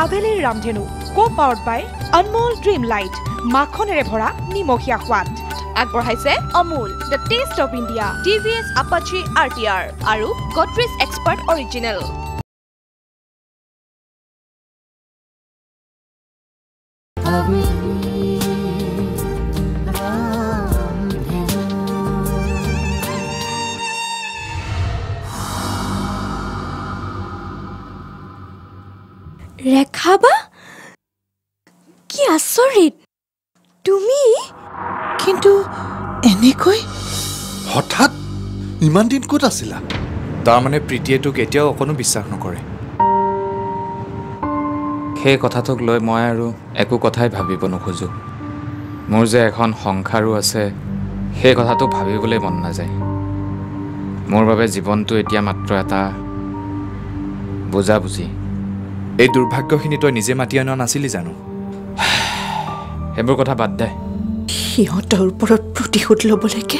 আবেলিৰ ৰামধেনু co powered by Anmol dream light মাখনেৰে ভৰা নিমখীয়া সোৱাদ। আগবঢ়াইছে Amul the taste of India T V S Apache R T R আৰু গডৰেজ এক্সপাৰ্ট অৰিজিনেল ৰেখা বা? কি আচৰিত। তুমি? কিন্তু এনেকৈ? হঠাৎ? ইমান দিন ক'ত আছিলা? তাৰমানে প্ৰীতিয়ে তোক এতিয়াও অকণো বিশ্বাস নকৰে। সেই কথাটোক লৈ মই আৰু একো কথাই ভাবিব নোখোজোঁ। মোৰ যে এখন সংসাৰো আছে সেই কথাটো ভাবিবলৈ মন নাযায়। মোৰ বাবে জীৱনটো এতিয়া মাত্ৰ এটা বুজাবুজি। এই দুৰ্ভাগ্যখিনি তই নিজে মাতি অনা নাছিলি জানো? সেইবোৰ কথা বাদ দে। সিহঁতৰ ওপৰত প্ৰতিশোধ ল'বলৈকে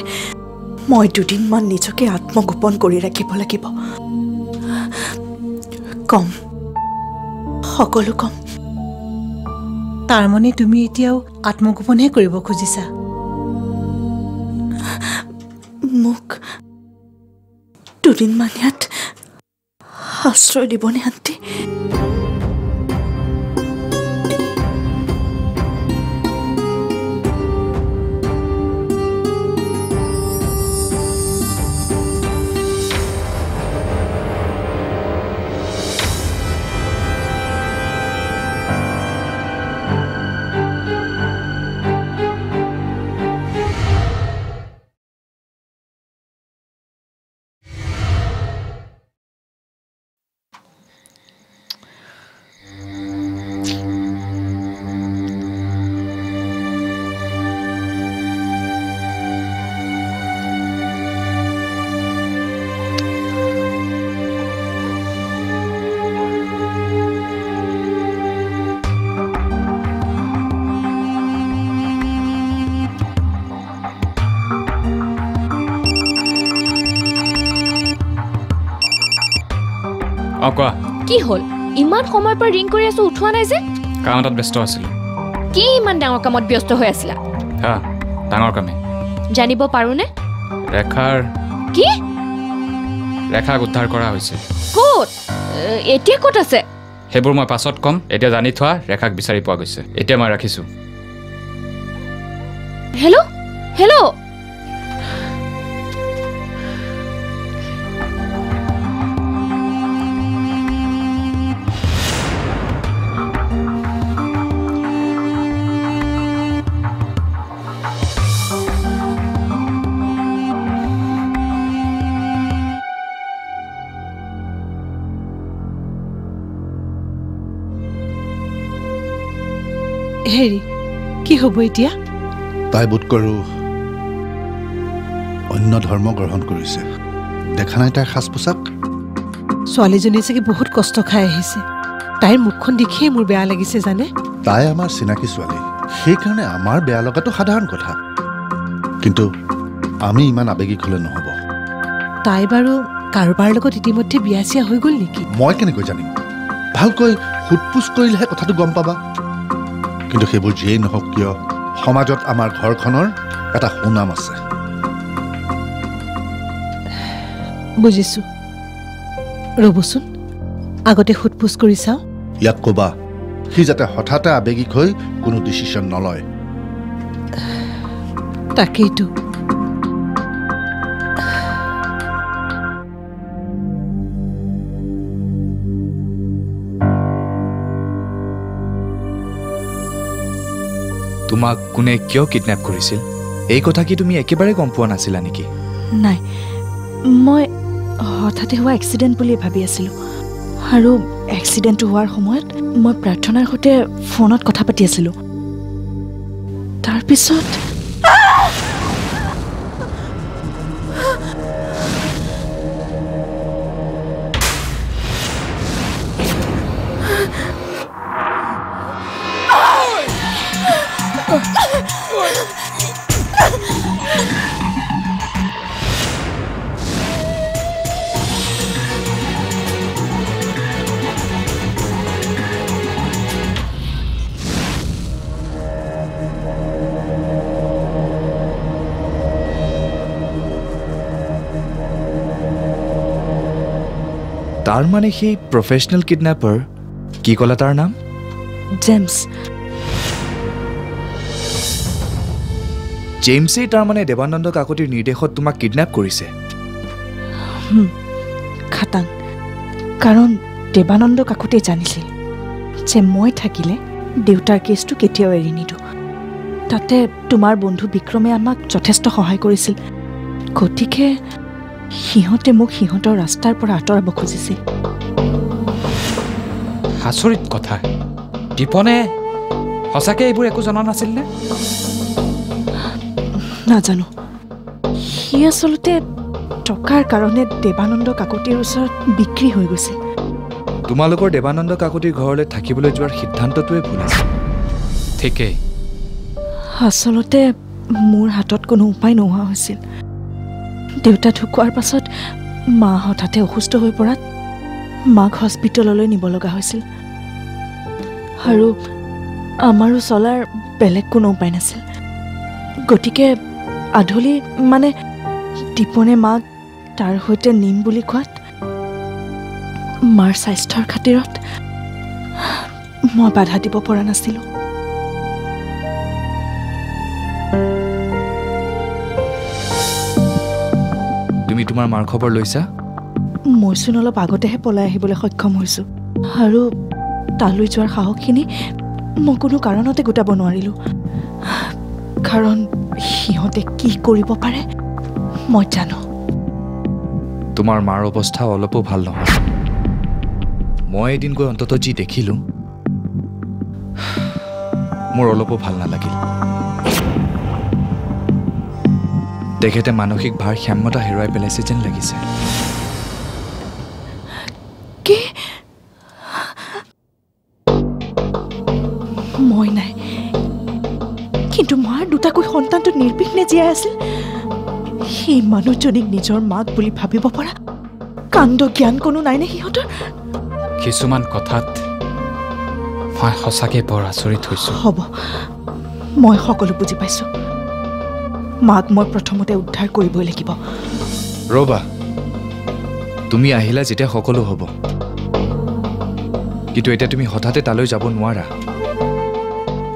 মই দুদিনমান নিজকে আত্মগোপন কৰি ৰাখিব লাগিব। কম। সকলো কম। তাৰমানে তুমি এতিয়াও আত্মগোপনহে কৰিব খুজিছা? মোক দুদিনমান ইয়াত আশ্ৰয় দিবনে অঁ কোৱা। কি হ'ল? ইমান সময়ৰ পৰা ৰিং কৰি আছো উঠোৱা নাই যে? কাম এটাত ব্যস্ত আছিলোঁ। কি ইমান ডাঙৰ কামত ব্যস্ত হৈ আছিলা? হা ডাঙৰ কামে জানিব পাৰোনে? ৰেখাৰ কি? ৰেখাক উদ্ধাৰ কৰা হৈছে। ক'ত? এতিয়া ক'ত আছে? সেইবোৰ মই পাছত ক'ম। এতিয়া জানি থোৱা ৰেখাক বিচাৰি পোৱা গৈছে। এতিয়া মই ৰাখিছোঁ। হেল্ল' হেল্ল' হ'ব এতিয়া? তাই বোধ কৰোঁ অন্য ধৰ্ম গ্ৰহণ কৰিছে। দেখা নাই তাইৰ সাজ পোছাক? ছোৱালীজনীয়ে চাগে বহুত কষ্ট খাই আহিছে। তাইৰ মুখখন দেখিয়ে মোৰ বেয়া লাগিছে জানে? তাই আমাৰ চিনাকি ছোৱালী। সেইকাৰণে আমাৰ বেয়া লগাটো সাধাৰণ কথা। কিন্তু আমি ইমান আৱেগিক হ'লে নহ'ব। তাই বাৰু কাৰোবাৰ লগত ইতিমধ্যে বিয়া চিয়া হৈ গ'ল নেকি? মই কেনেকৈ জানিম? ভালকৈ সোধ পোছ কৰিলেহে কথাটো গম পাবা। কিন্তু সেইবোৰ যিয়েই নহওক কিয় সমাজত আমাৰ ঘৰখনৰ এটা সুনাম আছে। বুজিছোঁ। ৰ'বচোন আগতে সোধ পোছ কৰি চাওঁ। ইয়াক ক'বা সি যাতে হঠাতে আৱেগিক হৈ কোনো ডিচিশ্যন নলয়। তাকেইতো। তোমাক কোনে কিয় কিডনেপ কৰিছিল? এই কথা কি তুমি একেবাৰে গম পোৱা নাছিলা নেকি? নাই মই হঠাতে হোৱা এক্সিডেণ্ট বুলিয়ে ভাবি আছিলোঁ। আৰু এক্সিডেণ্টটো হোৱাৰ সময়ত মই প্ৰাৰ্থনাৰ সৈতে ফোনত কথা পাতি আছিলোঁ। তাৰপিছত তার মানে সেই প্রফেশনাল কিডন্যাপার কি কলা তার নাম জেমস জেমছেই তাৰমানে দেৱানন্দ কাকতিৰ নিৰ্দেশত তোমাক কিডনেপ কৰিছে। খাটাং। কাৰণ দেৱানন্দ কাকতে জানিছিল যে মই থাকিলে দেউতাৰ কেছটো কেতিয়াও এৰি নিদিওঁ। তাতে তোমাৰ বন্ধু বিক্ৰমে আমাক যথেষ্ট সহায় কৰিছিল। গতিকে সিহঁতে মোক সিহঁতৰ ৰাস্তাৰ পৰা আঁতৰাব খুজিছিল। আচৰিত কথা। দীপনে সঁচাকৈ এইবোৰ একো জনা নাছিল নে? নাজানো। সি আচলতে টকাৰ কাৰণে দেৱানন্দ কাকতিৰ ওচৰত বিক্ৰী হৈ গৈছিল তোমালোকৰ দেৱানন্দ কাকতিৰ ঘৰলৈ থাকিবলৈ যোৱাৰ সিদ্ধান্তটোৱে ভুল আছিল ঠিকেই। আচলতে মোৰ হাতত কোনো উপায় নোহোৱা হৈছিল। দেউতা ঢুকোৱাৰ পাছত মা হঠাতে অসুস্থ হৈ পৰাত মাক হস্পিটেললৈ নিব লগা হৈছিল। আৰু আমাৰো চলাৰ বেলেগ কোনো উপায় নাছিল। গতিকে আধলি মানে দীপনে মাক তাৰ সৈতে নিম বুলি কোৱাত মাৰ স্বাস্থ্যৰ খাতিৰত মই বাধা দিব পৰা নাছিলোঁ। তুমি তোমাৰ মাৰ খবৰ লৈছা? মইচোন অলপ আগতেহে পলাই আহিবলৈ সক্ষম হৈছোঁ। আৰু তালৈ যোৱাৰ সাহসখিনি মই কোনো কাৰণতে গোটাব নোৱাৰিলোঁ। কাৰণ সিহঁতে কি কৰিব পাৰে? মই জানো। তোমাৰ মাৰ অৱস্থা অলপো ভাল নহয়। মই এদিন গৈ অন্ততঃ যি দেখিলোঁ মোৰ অলপো ভাল নালাগিল। তেখেতে মানসিক ভাৰসাম্যতা হেৰুৱাই পেলাইছে যেন লাগিছে। নিৰ্বিঘ্নে জীয়াই আছিল। সেই মানুহজনীক নিজৰ মাক বুলি ভাবিব পৰা কাণ্ড জ্ঞান কোনো নাইনে সিহঁতৰ? কিছুমান কথাত মই সঁচাকৈ বৰ আচৰিত হৈছোঁ। হ'ব মই সকলো বুজি পাইছোঁ। মাক মই প্ৰথমতে উদ্ধাৰ কৰিবই লাগিব। ৰ'বা তুমি আহিলা যেতিয়া সকলো হ'ব। কিন্তু এতিয়া তুমি হঠাতে তালৈ যাব নোৱাৰা।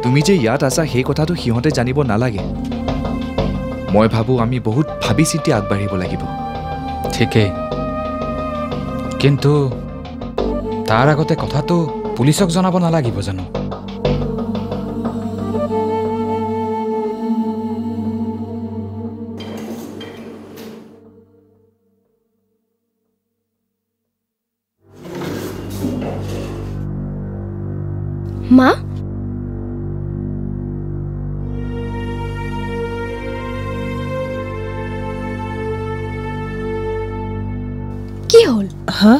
তুমি যে ইয়াত আছা সেই কথাটো সিহঁতে জানিব নালাগে। মই ভাবোঁ আমি বহুত ভাবি চিন্তি আগবাঢ়িব লাগিব। ঠিকেই। কিন্তু তাৰ আগতে কথাটো পুলিচক জনাব নালাগিব জানো? মা? হা?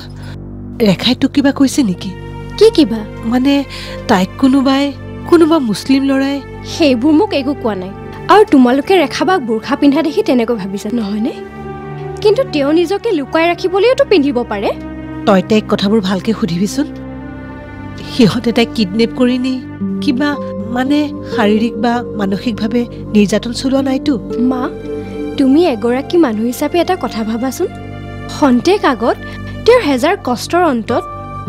ৰেখাই তোক কিবা কৈছে নেকি? কি কিবা? মানে তাইক কোনোবাই কোনোবা মুছলিম ল'ৰাই। সেইবোৰ মোক একো কোৱা নাই। আৰু তোমালোকে ৰেখাবাক বোৰখা পিন্ধা দেখি তেনেকৈ ভাবিছা। নহয়নে? কিন্তু তেওঁ নিজকে লুকুৱাই ৰাখিবলৈওতো পিন্ধিব পাৰে। তই তাইক কথাবোৰ ভালকে সুধিবিচোন। সিহঁতে তাইক কিডনেপ কৰি নি কিবা মানে শাৰীৰিক বা মানসিকভাৱে নিৰ্যাতন চলোৱা নাইতো? মা তুমি এগৰাকী মানুহ হিচাপে এটা কথা ভাবাচোন। খন্তেক আগত তেওঁৰ হেজাৰ কষ্টৰ অন্তত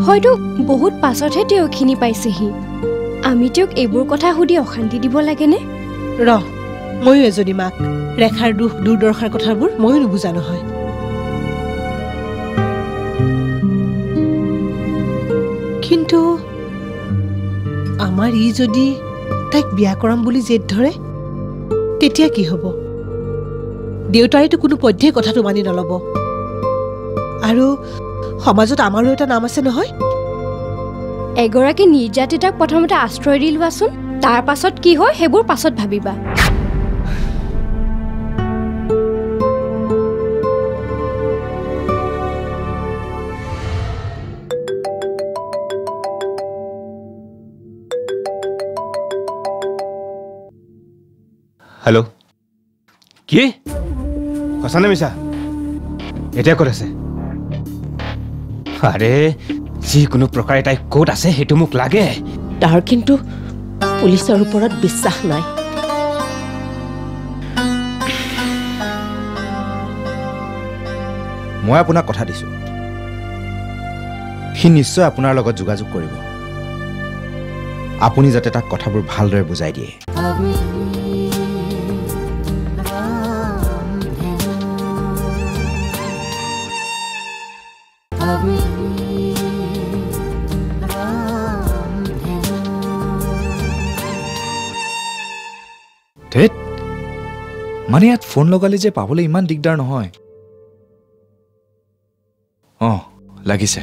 হয়তো বহুত পাছতহে তেওঁ এইখিনি পাইছেহি। আমি তেওঁক এইবোৰ কথা সুধি অশান্তি দিব লাগেনে? ৰহ ময়ো এজনী মাক। ৰেখাৰ দুখ দুৰ্দশাৰ কথাবোৰ ময়ো নুবুজা নহয়। কিন্তু আমাৰ ই যদি তাইক বিয়া কৰাম বুলি জেদ ধৰে তেতিয়া কি হ'ব? দেউতাৰেতো কোনো পধ্যেই কথাটো মানি নল'ব। আৰু সমাজত আমাৰো এটা নাম আছে নহয়? এগৰাকী নিৰ্যাতিতাক প্ৰথমতে আশ্ৰয় দি লোৱাচোন তাৰ পাছত কি হয় সেইবোৰ পাছত ভাবিবা। হেল্ল' কি? সঁচানে মিছা? এতিয়া ক'ত আছে? আৰে যিকোনো প্ৰকাৰে তাই ক'ত আছে সেইটো মোক লাগে। তাৰ কিন্তু পুলিচৰ ওপৰত বিশ্বাস নাই। মই আপোনাক কথা দিছোঁ। সি নিশ্চয় আপোনাৰ লগত যোগাযোগ কৰিব। আপুনি যাতে তাক কথাবোৰ ভালদৰে বুজাই দিয়ে। ধেত মানে ইয়াত ফোন লগালে যে পাবলৈ ইমান দিগদাৰ নহয়। অঁ লাগিছে।